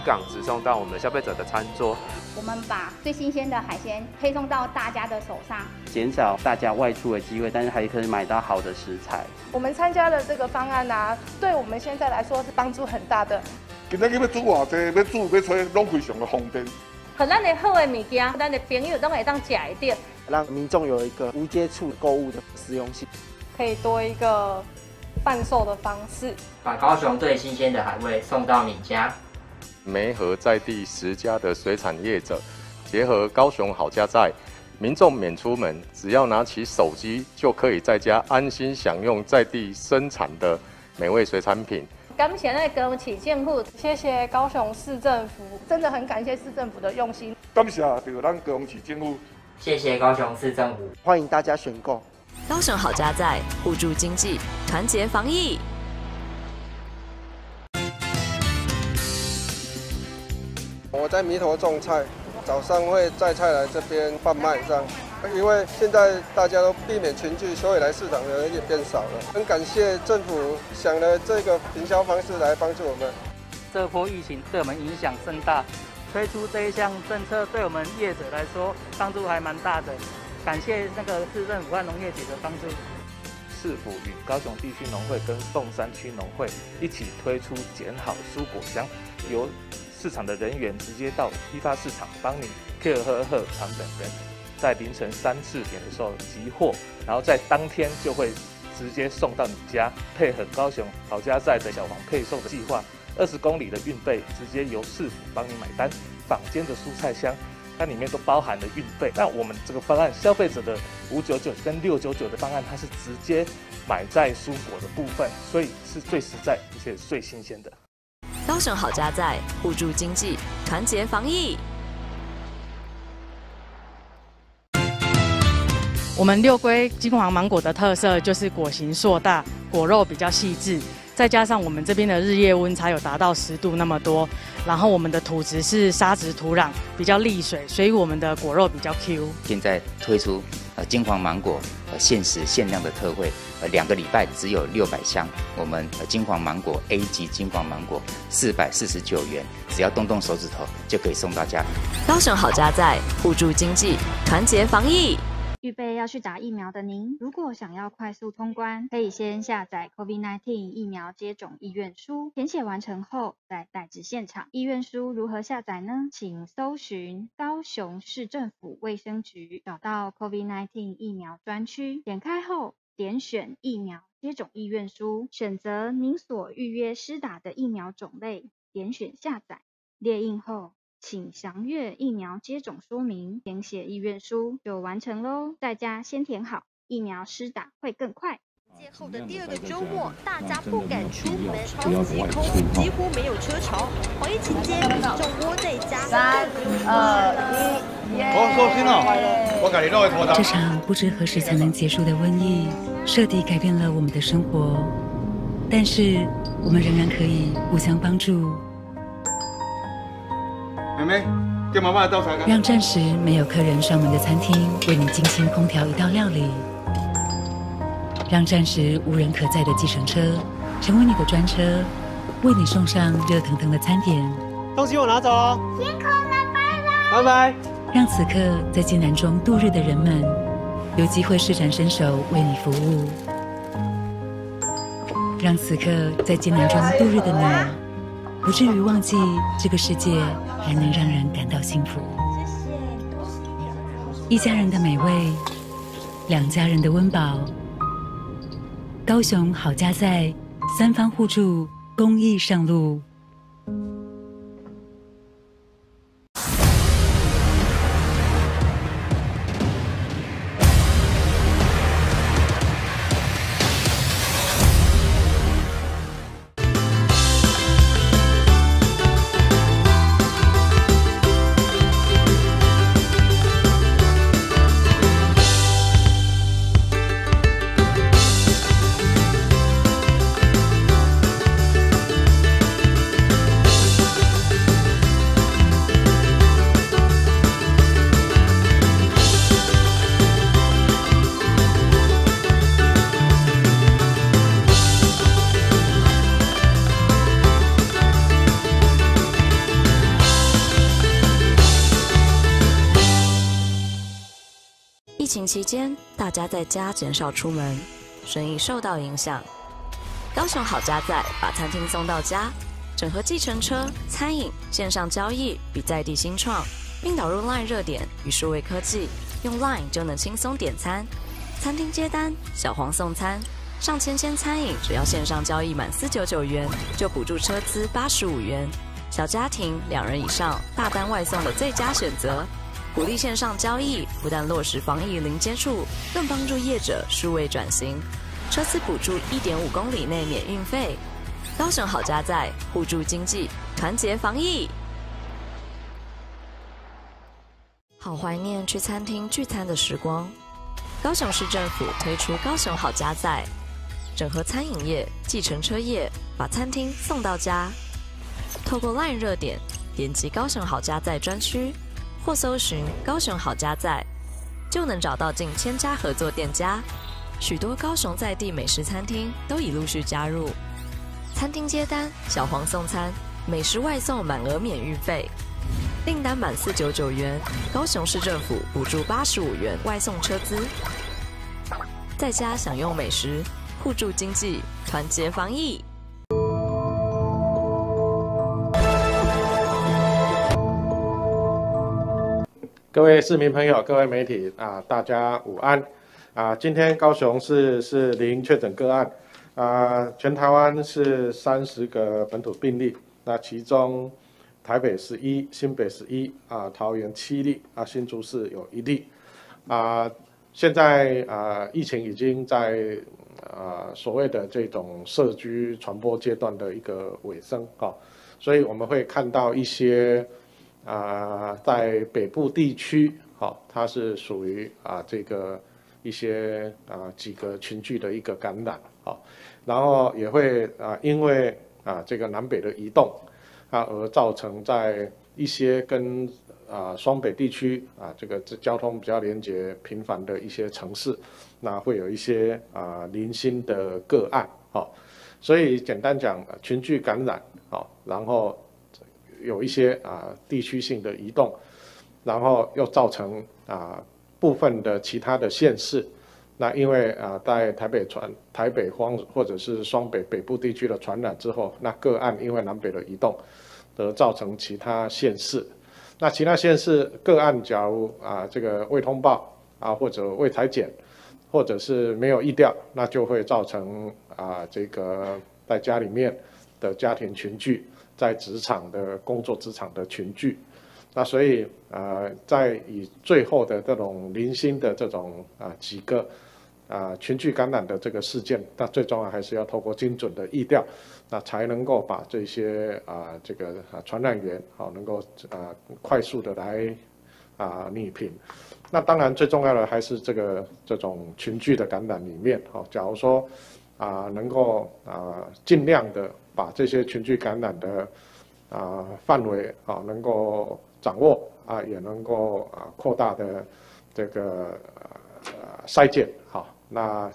港直送到我们消费者的餐桌。我们把最新鲜的海鲜配送到大家的手上，减少大家外出的机会，但是还可以买到好的食材。我们参加的这个方案啊，对我们现在来说是帮助很大的。今仔日要煮偌济，要煮要吹，拢非常的方便。和咱的好的物件，咱的朋友都会当吃一点，让民众有一个无接触购物的实用性，可以多一个贩售的方式，把高雄最新鲜的海味送到你家。梅河在地十家的水产业者，结合高雄好家在，民众免出门，只要拿起手机就可以在家安心享用在地生产的美味水产品。感谢那高雄市政府，谢谢高雄市政府，真的很感谢市政府的用心。感谢对咱高雄市政府，谢谢高雄市政府，欢迎大家选购。高雄好家在，互助经济，团结防疫。在弥陀种菜，早上会摘菜来这边贩卖这样。因为现在大家都避免群聚，所以来市场的人也变少了。很感谢政府想了这个营销方式来帮助我们。这波疫情对我们影响甚大，推出这一项政策对我们业者来说帮助还蛮大的。感谢那个市政府和农业局的帮助。市府与高雄地区农会跟凤山区农会一起推出捡好蔬果箱，由市场的人员直接到批发市场帮你 care 喝喝长等等。在凌晨三四点的时候集货，然后在当天就会直接送到你家，配合高雄好家在的小黄配送的计划，二十公里的运费直接由市府帮你买单。坊间的蔬菜箱，它里面都包含了运费。那我们这个方案，消费者的五九九跟六九九的方案，它是直接买在蔬果的部分，所以是最实在而且最新鲜的。高雄好家在，互助经济，团结防疫。我们六龟金黄芒果的特色就是果形硕大，果肉比较细致，再加上我们这边的日夜温差有达到十度那么多，然后我们的土质是沙质土壤，比较利水，所以我们的果肉比较 Q。现在推出呃金黄芒果呃限时限量的特惠，呃两个礼拜只有六百箱，我们呃金黄芒果 A 级金黄芒果四百四十九元，只要动动手指头就可以送到家。高雄好家在，互助经济，团结防疫。预备要去打疫苗的您，如果想要快速通关，可以先下载 COVID-19 疫苗接种意愿书，填写完成后再带至现场。意愿书如何下载呢？请搜寻高雄市政府卫生局，找到 COVID-19 疫苗专区，点开后点选疫苗接种意愿书，选择您所预约施打的疫苗种类，点选下载，列印后。请详阅疫苗接种说明，填写意愿书就完成喽。在家先填好，疫苗施打会更快。节后的第二个周末，大家不敢出门，超级空，几乎没有车潮。防疫期间，民众窝在家。三二一，这场不知何时才能结束的瘟疫，彻底改变了我们的生活，但是我们仍然可以互相帮助。妹妹，给妈妈倒茶。让暂时没有客人上门的餐厅为你精心烹调一道料理。让暂时无人可载的计程车成为你的专车，为你送上热腾腾的餐点。东西我拿走了。辛苦了，拜拜。拜拜。让此刻在艰难中度日的人们有机会施展身手为你服务。让此刻在艰难中度日的你。不至于忘记这个世界还能让人感到幸福。一家人的美味，两家人的温饱。高雄好家在，三方互助，公益上路。期间，大家在家减少出门，生意受到影响。高雄好家在把餐厅送到家，整合计程车、餐饮、线上交易，比在地新创，并导入 LINE 热点与数位科技，用 LINE 就能轻松点餐。餐厅接单，小黄送餐，上千间餐饮只要线上交易满四九九元，就补助车资八十五元。小家庭两人以上大单外送的最佳选择。鼓励线上交易，不但落实防疫零接触，更帮助业者数位转型。车次补助一点五公里内免运费。高雄好家在，互助经济，团结防疫。好怀念去餐厅聚餐的时光。高雄市政府推出高雄好家在，整合餐饮业、计程车业，把餐厅送到家。透过 LINE 热点，点击高雄好家在专区。或搜寻“高雄好家在”，就能找到近千家合作店家，许多高雄在地美食餐厅都已陆续加入。餐厅接单，小黄送餐，美食外送满额免运费，订单满四九九元，高雄市政府补助八十五元外送车资，在家享用美食，互助经济，团结防疫。各位市民朋友，各位媒体啊，大家午安啊！今天高雄市是零确诊个案啊，全台湾是三十个本土病例，那其中台北十一，新北十一啊，桃园七例啊，新竹市有一例啊。现在啊，疫情已经在啊所谓的这种社区传播阶段的一个尾声啊，所以我们会看到一些。啊，在北部地区，好，它是属于啊这个一些啊几个群聚的一个感染，好，然后也会啊因为啊这个南北的移动啊而造成在一些跟啊双北地区啊这个这交通比较连接频繁的一些城市，那会有一些啊零星的个案，好，所以简单讲群聚感染，好，然后。有一些啊地区性的移动，然后又造成啊部分的其他的县市，那因为啊在台北传台北方或者是双北北部地区的传染之后，那个案因为南北的移动，而造成其他县市，那其他县市个案假如啊这个未通报啊或者未裁剪，或者是没有疫调，那就会造成啊这个在家里面的家庭群聚。在职场的工作，职场的群聚，那所以啊，在以最后的这种零星的这种啊几个啊群聚感染的这个事件，那最重要还是要透过精准的疫调，那才能够把这些啊这个啊传染源好能够啊快速的来啊逆平。那当然最重要的还是这个这种群聚的感染里面，好，假如说啊能够啊尽量的。把这些群聚感染的啊范围啊能够掌握啊，也能够啊扩大的这个呃筛检好，那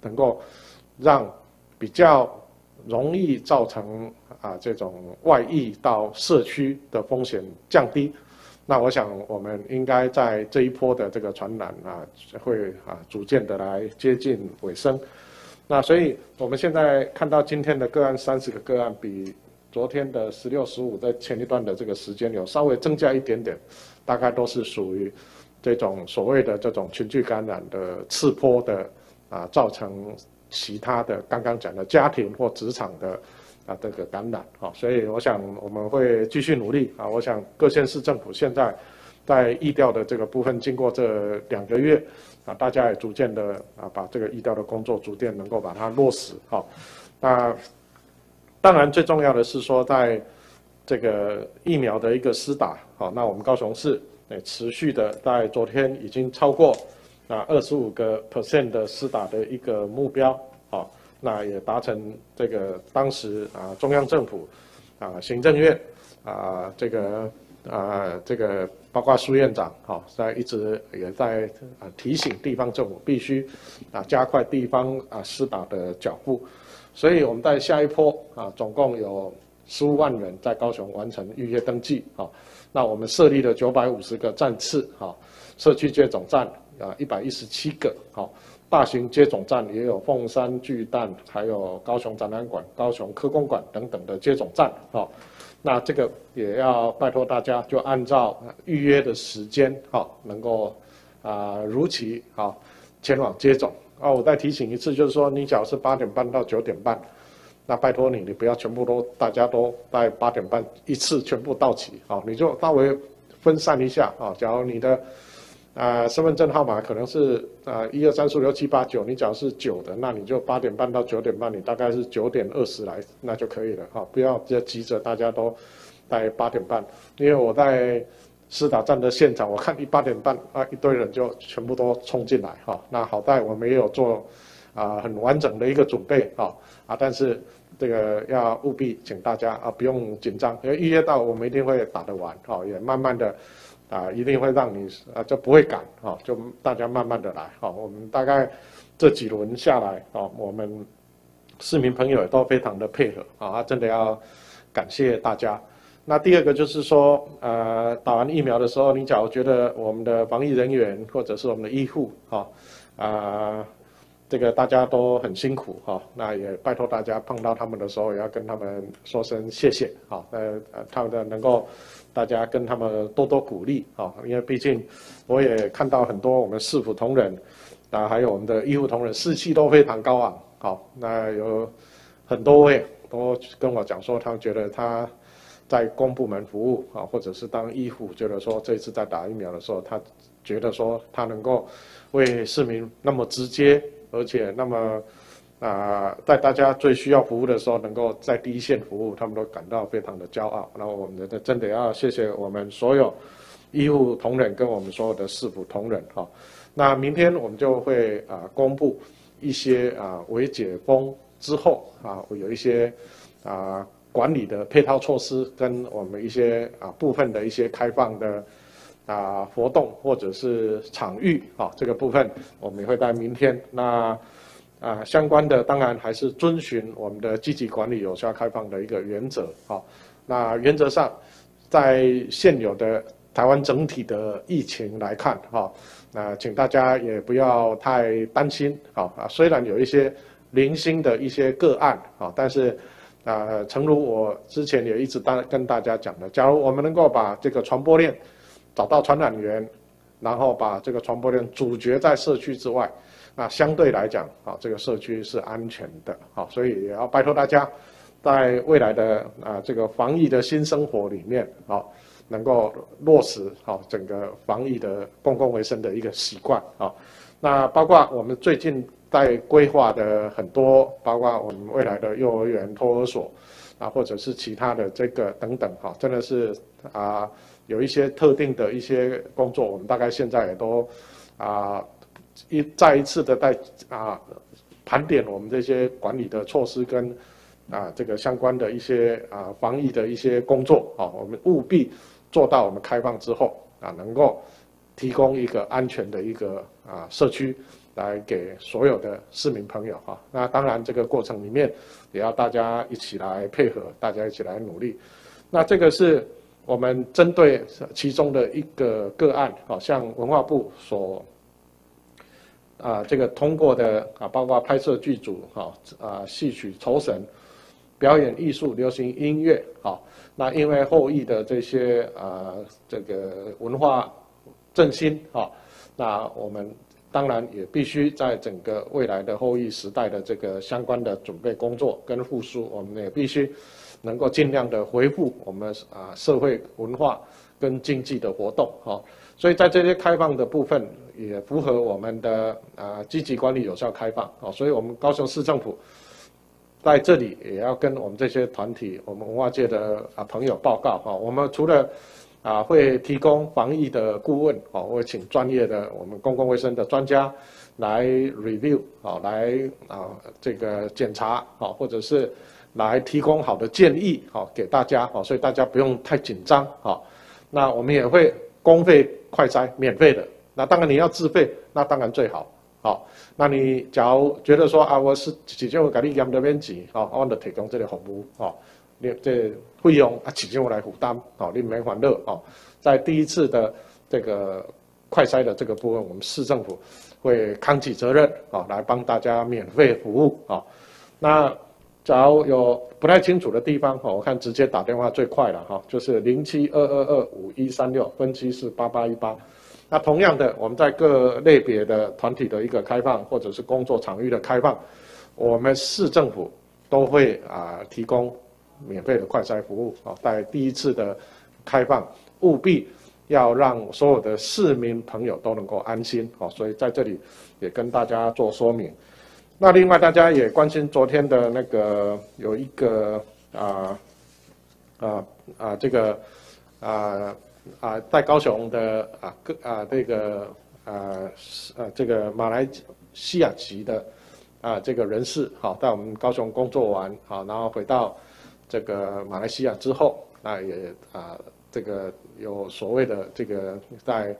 能够让比较容易造成啊这种外溢到社区的风险降低。那我想我们应该在这一波的这个传染啊会啊逐渐的来接近尾声。那所以，我们现在看到今天的个案三十个个案，比昨天的十六、十五在前一段的这个时间有稍微增加一点点，大概都是属于这种所谓的这种群聚感染的次波的啊，造成其他的刚刚讲的家庭或职场的啊这个感染。啊，所以我想我们会继续努力。啊，我想各县市政府现在在疫调的这个部分，经过这两个月。啊，大家也逐渐的啊，把这个疫调的工作逐渐能够把它落实好。那当然最重要的是说，在这个疫苗的一个施打好，那我们高雄市诶持续的在昨天已经超过啊二十五个 percent 的施打的一个目标好，那也达成这个当时啊中央政府啊行政院啊这个啊这个。包括苏院长，哈，在一直也在啊提醒地方政府必须啊加快地方啊施打的脚步，所以我们在下一波啊，总共有十五万人在高雄完成预约登记，啊，那我们设立了九百五十个站次，哈，社区接种站，啊一百一十七个，哈，大型接种站也有凤山巨蛋，还有高雄展览馆、高雄科工馆等等的接种站，哈，那这个也要拜托大家，就按照预约的时间，好，能够啊如期好前往接种。啊，我再提醒一次，就是说你假如是八点半到九点半。那拜托你，你不要全部都，大家都在八点半一次全部到齐，好，你就稍微分散一下啊。假如你的啊身份证号码可能是啊一二三四五六七八九，你只要是九的，那你就八点半到九点半，你大概是九点二十来，那就可以了哈。不要急着大家都在八点半，因为我在试打站的现场，我看一八点半啊一堆人就全部都冲进来哈。那好在我没有做啊很完整的一个准备啊。啊，但是这个要务必请大家啊，不用紧张，因为预约到我们一定会打得完，哈，也慢慢的啊，一定会让你啊，就不会赶，啊，就大家慢慢的来，哈，我们大概这几轮下来，啊，我们市民朋友也都非常的配合，啊，真的要感谢大家。那第二个就是说，呃，打完疫苗的时候，你假如觉得我们的防疫人员或者是我们的医护，啊，啊。这个大家都很辛苦哈，那也拜托大家碰到他们的时候，也要跟他们说声谢谢哈。呃呃，他们的能够大家跟他们多多鼓励啊，因为毕竟我也看到很多我们市府同仁啊，还有我们的医护同仁士气都非常高昂。好，那有很多位都跟我讲说，他们觉得他在公部门服务啊，或者是当医护，觉得说这次在打疫苗的时候，他觉得说他能够为市民那么直接。而且，那么啊，在大家最需要服务的时候，能够在第一线服务，他们都感到非常的骄傲。那我们的真的要谢谢我们所有医护同仁跟我们所有的市府同仁哈。那明天我们就会啊公布一些啊为解封之后啊会有一些啊管理的配套措施，跟我们一些啊部分的一些开放的。啊，活动或者是场域啊，这个部分我们也会在明天。那啊，相关的当然还是遵循我们的积极管理、有效开放的一个原则啊。那原则上，在现有的台湾整体的疫情来看哈，那请大家也不要太担心啊啊。虽然有一些零星的一些个案啊，但是啊，诚如我之前也一直大跟大家讲的，假如我们能够把这个传播链。找到传染源，然后把这个传播链阻绝在社区之外，那相对来讲，啊，这个社区是安全的，啊，所以也要拜托大家，在未来的啊这个防疫的新生活里面，啊，能够落实好整个防疫的公共卫生的一个习惯，啊，那包括我们最近在规划的很多，包括我们未来的幼儿园托儿所，啊，或者是其他的这个等等，哈，真的是啊。有一些特定的一些工作，我们大概现在也都啊一再一次的在啊盘点我们这些管理的措施跟啊这个相关的一些啊防疫的一些工作啊，我们务必做到我们开放之后啊能够提供一个安全的一个啊社区来给所有的市民朋友啊。那当然这个过程里面也要大家一起来配合，大家一起来努力。那这个是。我们针对其中的一个个案，好像文化部所啊这个通过的啊，包括拍摄剧组，哈啊戏曲、酬神、表演艺术、流行音乐，好，那因为后裔的这些啊这个文化振兴，哈，那我们当然也必须在整个未来的后裔时代的这个相关的准备工作跟复苏，我们也必须。能够尽量的回复我们啊社会文化跟经济的活动哈，所以在这些开放的部分也符合我们的啊积极管理有效开放啊，所以我们高雄市政府在这里也要跟我们这些团体、我们文化界的啊朋友报告哈，我们除了啊会提供防疫的顾问啊，会请专业的我们公共卫生的专家来 review 啊，来啊这个检查啊，或者是。来提供好的建议，好给大家，好，所以大家不用太紧张，好。那我们也会公费快筛，免费的。那当然你要自费，那当然最好，好。那你假如觉得说啊，我是直接我给你验的边钱，好，我就提供这个服务，好，你这费用啊直接我来负担，好，你没烦恼，好。在第一次的这个快筛的这个部分，我们市政府会扛起责任啊，来帮大家免费服务啊。那假如有不太清楚的地方，哈，我看直接打电话最快了哈，就是零七二二二五一三六，分期是八八一八。那同样的，我们在各类别的团体的一个开放，或者是工作场域的开放，我们市政府都会啊提供免费的快筛服务啊。在第一次的开放，务必要让所有的市民朋友都能够安心哦。所以在这里也跟大家做说明。那另外，大家也关心昨天的那个有一个啊啊啊这个啊啊在高雄的啊个啊这个啊啊这个马来西亚籍的啊这个人士好，在我们高雄工作完好，然后回到这个马来西亚之后，那也啊这个有所谓的这个在。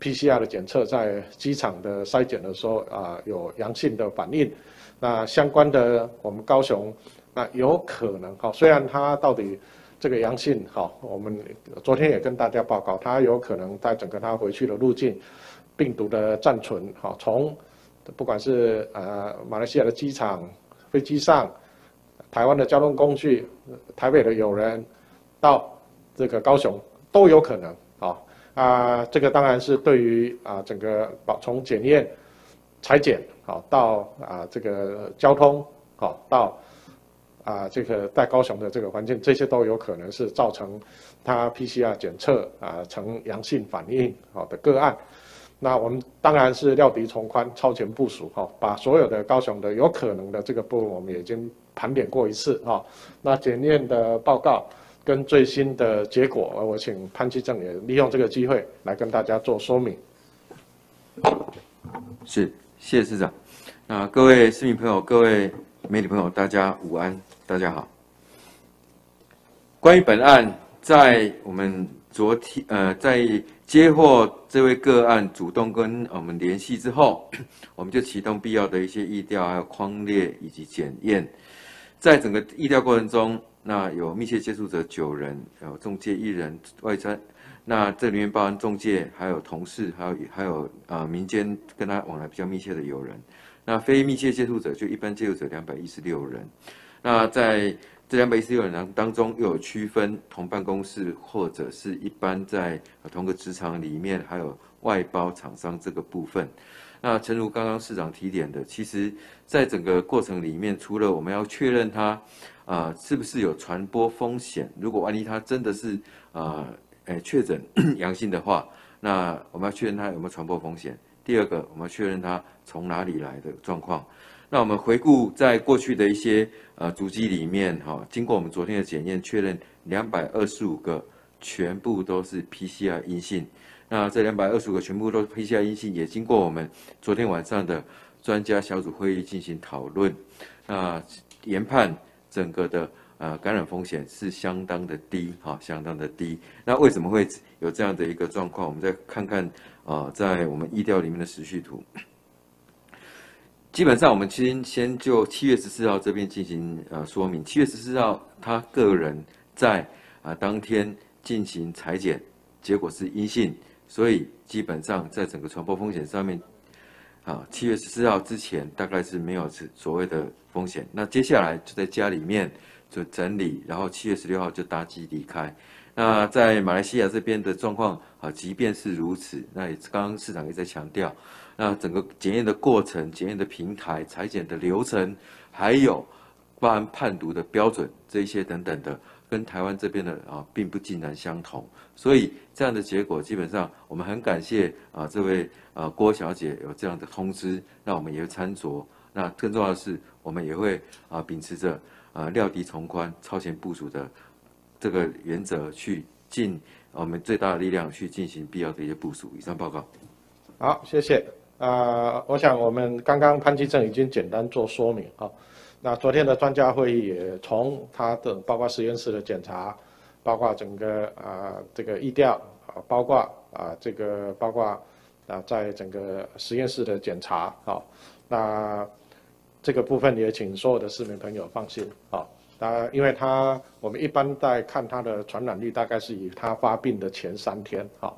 PCR 的检测在机场的筛检的时候啊，有阳性的反应。那相关的我们高雄，那有可能哈，虽然它到底这个阳性好，我们昨天也跟大家报告，它有可能在整个它回去的路径，病毒的暂存好，从不管是呃马来西亚的机场、飞机上、台湾的交通工具、台北的友人到这个高雄都有可能啊。啊，这个当然是对于啊整个保从检验、裁剪好到啊这个交通好到啊这个在高雄的这个环境，这些都有可能是造成它 PCR 检测啊呈阳性反应好的个案。那我们当然是料敌从宽，超前部署哈，把所有的高雄的有可能的这个部分，我们已经盘点过一次哈。那检验的报告。跟最新的结果，我请潘基正也利用这个机会来跟大家做说明。是，谢市长。那各位市民朋友、各位媒体朋友，大家午安，大家好。关于本案，在我们昨天呃，在接获这位个案主动跟我们联系之后，我们就启动必要的一些疫调、还有框列以及检验。在整个疫调过程中，那有密切接触者九人，有中介一人外参，那这里面包含中介，还有同事，还有还有呃民间跟他往来比较密切的友人。那非密切接触者就一般接触者两百一十六人。那在这两百一十六人当当中，又有区分同办公室或者是一般在同个职场里面，还有外包厂商这个部分。那诚如刚刚市长提点的，其实在整个过程里面，除了我们要确认他。啊，是不是有传播风险？如果万一他真的是啊，诶确诊 阳性的话，那我们要确认他有没有传播风险。第二个，我们要确认他从哪里来的状况。那我们回顾在过去的一些呃足迹里面，哈，经过我们昨天的检验，确认两百二十五个全部都是 PCR 阴性。那这两百二十五个全部都是 PCR 阴性，也经过我们昨天晚上的专家小组会议进行讨论，那研判。整个的呃感染风险是相当的低，哈，相当的低。那为什么会有这样的一个状况？我们再看看啊，在我们疫调里面的时序图。基本上，我们先先就七月十四号这边进行呃说明。七月十四号，他个人在啊当天进行裁剪，结果是阴性，所以基本上在整个传播风险上面。啊，七月十四号之前大概是没有所谓的风险。那接下来就在家里面就整理，然后七月十六号就搭机离开。那在马来西亚这边的状况啊，即便是如此，那也刚刚市长也在强调，那整个检验的过程、检验的平台、裁剪的流程，还有包含判读的标准这一些等等的。跟台湾这边的啊，并不尽然相同，所以这样的结果，基本上我们很感谢啊，这位呃郭小姐有这样的通知，那我们也会参酌。那更重要的是，我们也会啊秉持着啊料敌从宽、超前部署的这个原则，去尽我们最大的力量去进行必要的一些部署。以上报告。好，谢谢。啊，我想我们刚刚潘基正已经简单做说明啊。那昨天的专家会议也从他的包括实验室的检查，包括整个啊这个疫调啊，包括啊这个包括啊在整个实验室的检查啊，那这个部分也请所有的市民朋友放心啊，啊因为他我们一般在看他的传染率大概是以他发病的前三天啊，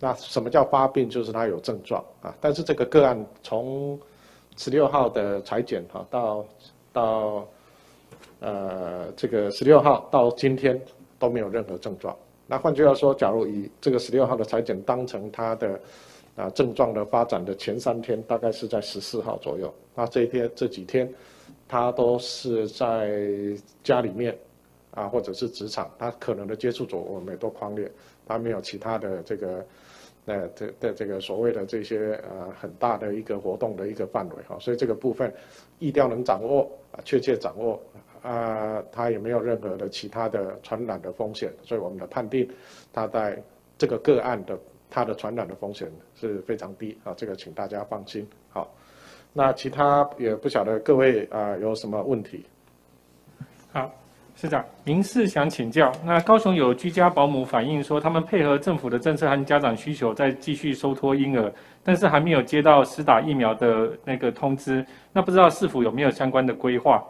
那什么叫发病？就是他有症状啊。但是这个个案从十六号的裁剪哈到到呃这个十六号到今天都没有任何症状。那换句话说，假如以这个十六号的裁剪当成他的啊症状的发展的前三天，大概是在十四号左右。那这一天这几天，他都是在家里面啊，或者是职场，他可能的接触者我们也都框列，他没有其他的这个呃这的这个所谓的这些呃很大的一个活动的一个范围哈，所以这个部分一定要能掌握啊，确切掌握。啊，他也没有任何的其他的传染的风险，所以我们的判定，他在这个个案的他的传染的风险是非常低啊，这个请大家放心。好，那其他也不晓得各位啊有什么问题？好，市长，您是想请教，那高雄有居家保姆反映说，他们配合政府的政策和家长需求，在继续收托婴儿，但是还没有接到施打疫苗的那个通知，那不知道是否有没有相关的规划？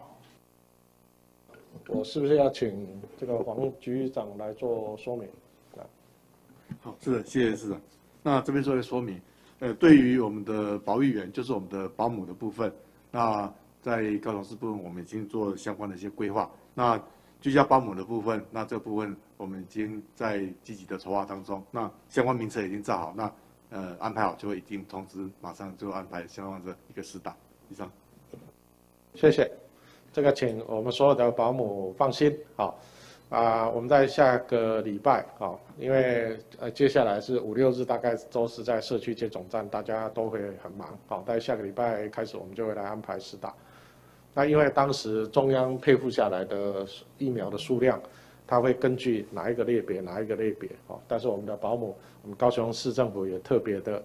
我是不是要请这个黄局长来做说明？好，是的，谢谢市长。那这边做一个说明，呃，对于我们的保育员，就是我们的保姆的部分，那在高雄市部分，我们已经做相关的一些规划。那居家保姆的部分，那这部分我们已经在积极的筹划当中。那相关名册已经造好，那呃安排好就会一定通知，马上就安排相关的一个试打。以上，谢谢。这个请我们所有的保姆放心，好，啊，我们在下个礼拜，好，因为呃接下来是五六日，大概都是在社区接种站，大家都会很忙，好，在下个礼拜开始，我们就会来安排试打。那因为当时中央配付下来的疫苗的数量，它会根据哪一个类别，哪一个类别，哦，但是我们的保姆，我们高雄市政府也特别的。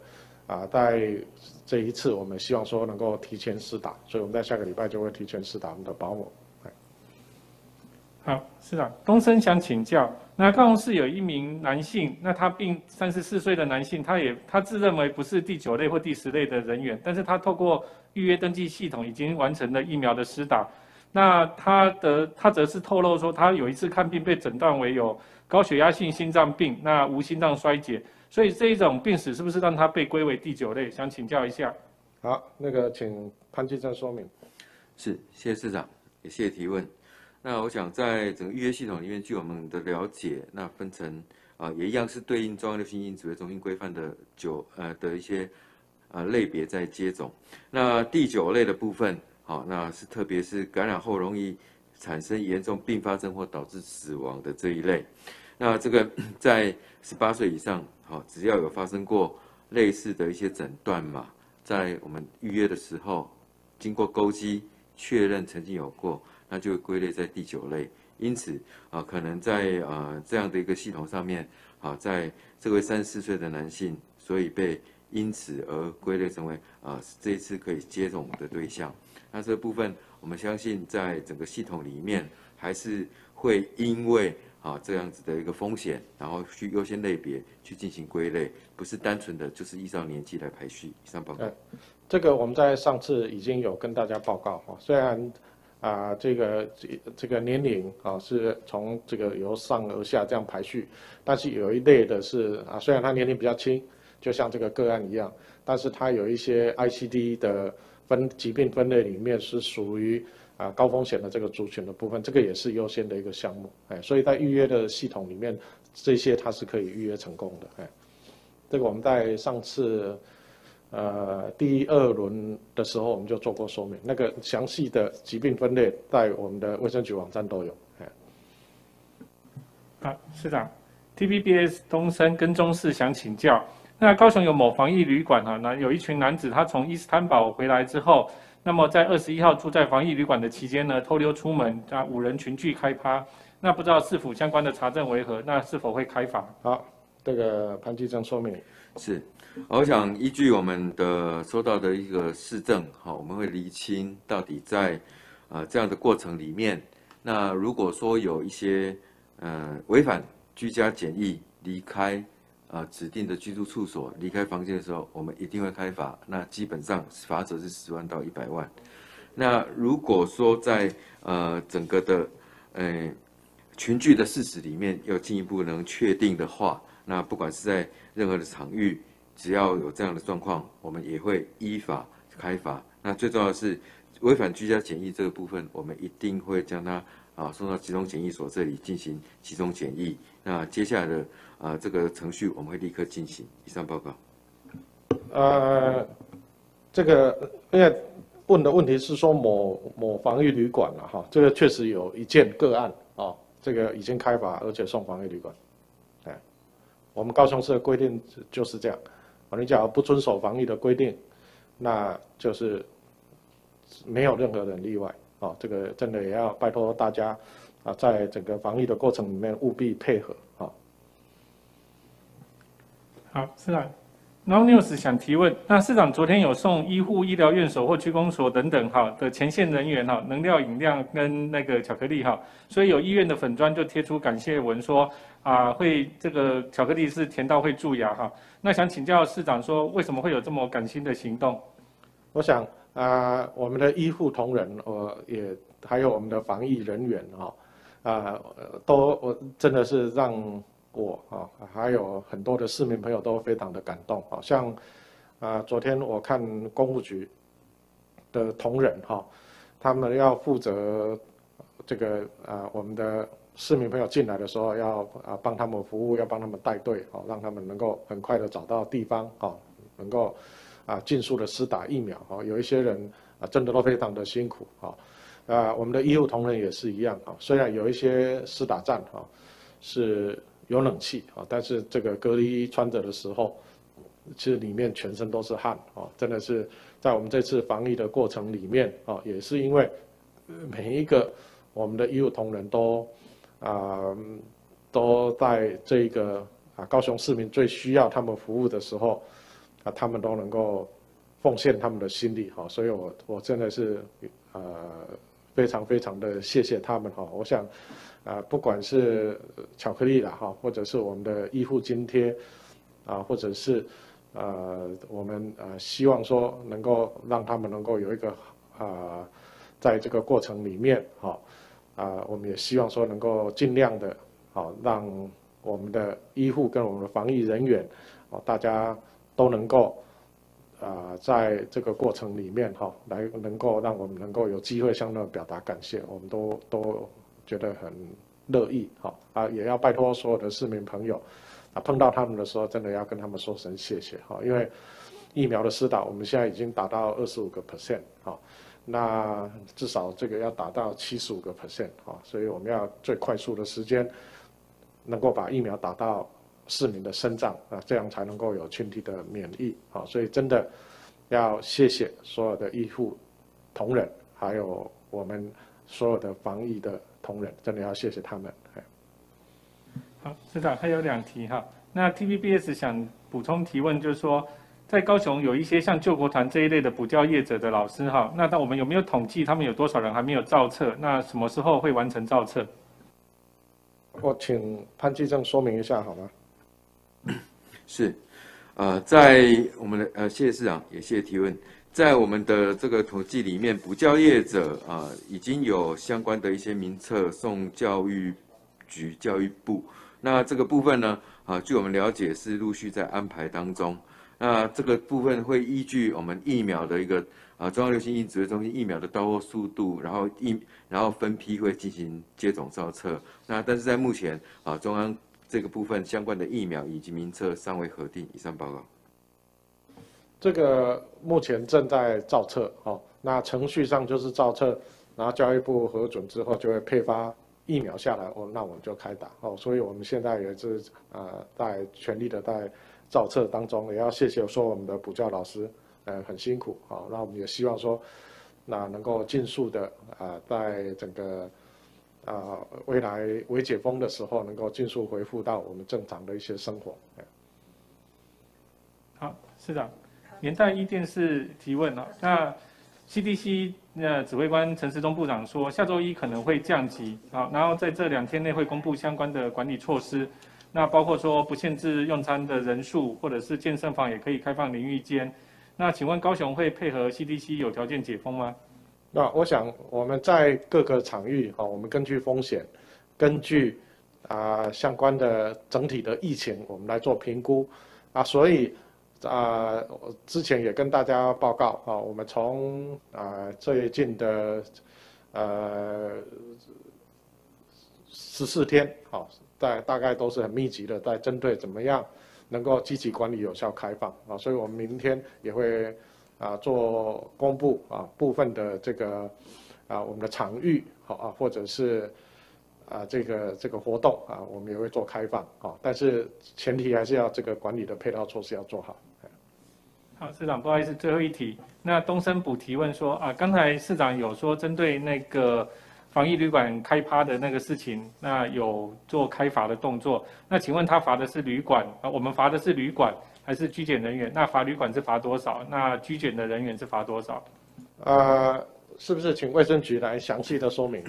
啊，在这一次，我们希望说能够提前试打，所以我们在下个礼拜就会提前试打我们的保姆。好，市长，东升想请教，那高雄市有一名男性，那他病三十四岁的男性，他也他自认为不是第九类或第十类的人员，但是他透过预约登记系统已经完成了疫苗的施打，那他的他则是透露说，他有一次看病被诊断为有高血压性心脏病，那无心脏衰竭。所以这一种病史是不是让他被归为第九类？想请教一下。好，那个请潘记正说明。是，谢谢市长，也谢谢提问。那我想在整个预约系统里面，据我们的了解，那分成啊，也一样是对应中央流行疫情指挥中心规范的九呃的一些呃类别在接种。那第九类的部分，好，那是特别是感染后容易产生严重并发症或导致死亡的这一类。那这个在十八岁以上。好，只要有发生过类似的一些诊断嘛，在我们预约的时候，经过勾稽确认曾经有过，那就归类在第九类。因此啊，可能在呃这样的一个系统上面，好，在这位三十四岁的男性，所以被因此而归类成为啊这一次可以接种的对象。那这部分我们相信，在整个系统里面，还是会因为。啊，这样子的一个风险，然后去优先类别去进行归类，不是单纯的就是依照年纪来排序。以上报告。这个我们在上次已经有跟大家报告哈，虽然啊这个这这个年龄啊是从这个由上而下这样排序，但是有一类的是啊，虽然他年龄比较轻，就像这个个案一样，但是他有一些 ICD 的分疾病分类里面是属于。啊，高风险的这个族群的部分，这个也是优先的一个项目，哎，所以在预约的系统里面，这些它是可以预约成功的，哎，这个我们在上次呃第二轮的时候我们就做过说明，那个详细的疾病分类在我们的卫生局网站都有，哎。好，市长，TPBS 东升跟踪室想请教，那高雄有某防疫旅馆哈，那有一群男子他从伊斯坦堡回来之后。那么在二十一号住在防疫旅馆的期间呢，偷溜出门，啊五人群聚开趴，那不知道是否相关的查证为何？那是否会开罚？好，这个潘局长说明。是，我想依据我们的收到的一个市政，好，我们会厘清到底在，呃这样的过程里面，那如果说有一些呃违反居家检疫离开。呃，指定的居住处所离开房间的时候，我们一定会开罚。那基本上罚则是十万到一百万。那如果说在呃整个的呃群聚的事实里面要进一步能确定的话，那不管是在任何的场域，只要有这样的状况，我们也会依法开罚。那最重要的是违反居家检疫这个部分，我们一定会将他啊送到集中检疫所这里进行集中检疫。那接下来的啊这个程序我们会立刻进行。以上报告。呃，这个因为问的问题是说某某防疫旅馆了哈，这个确实有一件个案啊，这个已经开罚而且送防疫旅馆。我们高雄市的规定就是这样，啊，你假如不遵守防疫的规定，那就是没有任何人例外啊。这个真的也要拜托大家啊，在整个防疫的过程里面务必配合啊。好，是的。No News 想提问，那市长昨天有送医护、医疗院所或区公所等等哈的前线人员哈能量饮料跟那个巧克力哈，所以有医院的粉砖就贴出感谢文说啊会这个巧克力是甜到会蛀牙哈。那想请教市长说为什么会有这么感心的行动？我想啊我们的医护同仁，我也还有我们的防疫人员哈啊都我真的是让。我啊，还有很多的市民朋友都非常的感动啊，像啊，昨天我看公务局的同仁哈，他们要负责这个啊，我们的市民朋友进来的时候要啊帮他们服务，要帮他们带队啊，让他们能够很快的找到地方啊，能够啊尽速的施打疫苗啊，有一些人啊真的都非常的辛苦啊，啊，我们的医务同仁也是一样啊，虽然有一些施打站啊是。有冷气啊，但是这个隔离衣穿着的时候，其实里面全身都是汗啊，真的是在我们这次防疫的过程里面啊，也是因为每一个我们的医务同仁都啊都在这个啊高雄市民最需要他们服务的时候啊，他们都能够奉献他们的心力哈，所以我我真的是呃非常非常的谢谢他们哈，我想。啊，不管是巧克力啦哈，或者是我们的医护津贴，啊，或者是呃，我们呃希望说能够让他们能够有一个啊，在这个过程里面哈，啊，我们也希望说能够尽量的，好让我们的医护跟我们的防疫人员，哦，大家都能够啊，在这个过程里面哈，来能够让我们能够有机会向他们表达感谢，我们都都。觉得很乐意，哈啊，也要拜托所有的市民朋友，啊，碰到他们的时候，真的要跟他们说声谢谢，哈，因为疫苗的施打，我们现在已经达到二十五个 percent，哈，那至少这个要达到七十五个 percent，哈，所以我们要最快速的时间，能够把疫苗打到市民的身上，啊，这样才能够有群体的免疫，啊，所以真的要谢谢所有的医护同仁，还有我们所有的防疫的。同仁真的要谢谢他们。好，市长还有两题哈。那 TVBS 想补充提问，就是说，在高雄有一些像救国团这一类的补教业者的老师哈，那那我们有没有统计他们有多少人还没有造册？那什么时候会完成造册？我请潘继正说明一下好吗？是，呃，在我们的呃，谢谢市长，也谢谢提问。在我们的这个统计里面，补教业者啊，已经有相关的一些名册送教育局、教育部。那这个部分呢，啊，据我们了解是陆续在安排当中。那这个部分会依据我们疫苗的一个啊，中央流行疫指挥中心疫苗的到货速度，然后疫然后分批会进行接种造册。那但是在目前啊，中央这个部分相关的疫苗以及名册尚未核定。以上报告。这个目前正在造册，哦，那程序上就是造册，然后教育部核准之后就会配发疫苗下来，哦，那我们就开打，哦，所以我们现在也是呃在全力的在造册当中，也要谢谢说我们的补教老师，呃很辛苦，好，那我们也希望说，那能够尽速的啊，在整个啊未来未解封的时候，能够迅速恢复到我们正常的一些生活。好，市长。年代一电视提问啊，那 CDC 那指挥官陈时中部长说，下周一可能会降级啊，然后在这两天内会公布相关的管理措施，那包括说不限制用餐的人数，或者是健身房也可以开放淋浴间。那请问高雄会配合 CDC 有条件解封吗？那我想我们在各个场域啊，我们根据风险，根据啊相关的整体的疫情，我们来做评估。啊，所以啊之前也跟大家报告啊，我们从啊最近的呃十四天啊，在大概都是很密集的在针对怎么样能够积极管理、有效开放。啊，所以我们明天也会啊做公布啊部分的这个啊我们的场域好啊，或者是啊这个这个活动啊，我们也会做开放啊，但是前提还是要这个管理的配套措施要做好。好，市长，不好意思，最后一题。那东升补提问说啊，刚才市长有说针对那个防疫旅馆开趴的那个事情，那有做开罚的动作。那请问他罚的是旅馆啊？我们罚的是旅馆还是拘检人员？那法旅馆是罚多少？那拘检的人员是罚多少？呃，是不是请卫生局来详细的说明？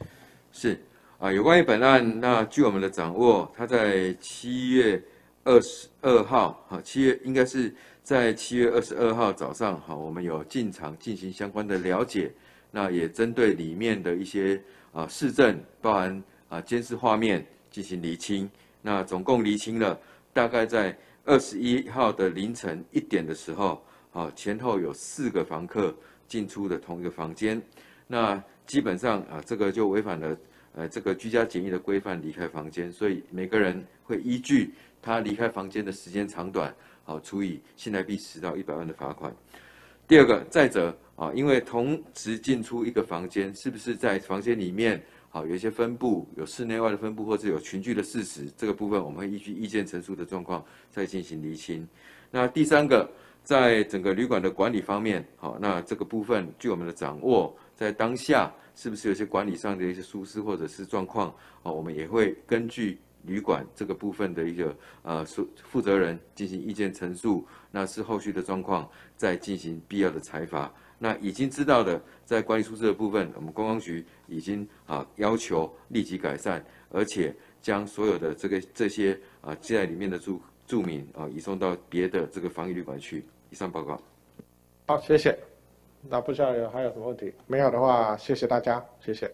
是啊，有关于本案，那据我们的掌握，他在七月二十二号，哈，七月应该是。在七月二十二号早上，哈，我们有进场进行相关的了解，那也针对里面的一些啊市政，包含啊监视画面进行厘清。那总共厘清了，大概在二十一号的凌晨一点的时候，啊前后有四个房客进出的同一个房间，那基本上啊这个就违反了呃这个居家检疫的规范离开房间，所以每个人会依据他离开房间的时间长短。好，除以新台币十到一百万的罚款。第二个，再者啊，因为同时进出一个房间，是不是在房间里面好有一些分布，有室内外的分布，或者有群聚的事实，这个部分我们会依据意见陈述的状况再进行厘清。那第三个，在整个旅馆的管理方面，好，那这个部分据我们的掌握，在当下是不是有些管理上的一些疏失或者是状况，好，我们也会根据。旅馆这个部分的一个呃负负责人进行意见陈述，那是后续的状况再进行必要的裁罚。那已经知道的，在管理疏失的部分，我们观光局已经啊要求立即改善，而且将所有的这个这些啊记在里面的住住民啊移送到别的这个防疫旅馆去。以上报告。好，谢谢。那不知道有还有什么问题？没有的话，谢谢大家，谢谢。